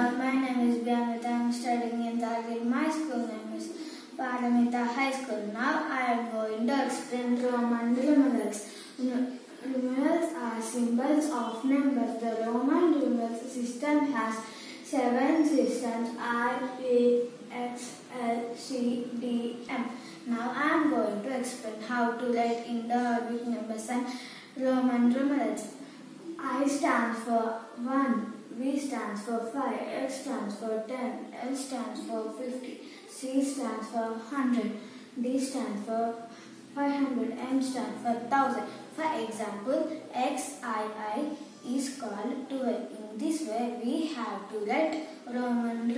Uh, my name is Bianca. I'm studying in Dagir. My school name is Paramitha High School. Now I am going to explain Roman numerals. Numerals are symbols of numbers. The Roman numeral system has seven systems R, A, X, L, C, D, M. Now I am going to explain how to write Indo-Arabic numbers and Roman numerals. I stands for 1. V stands for 5, X stands for 10, L stands for 50, C stands for 100, D stands for 500, M stands for 1000. For example, XII is called 12. In this way, we have to write Roman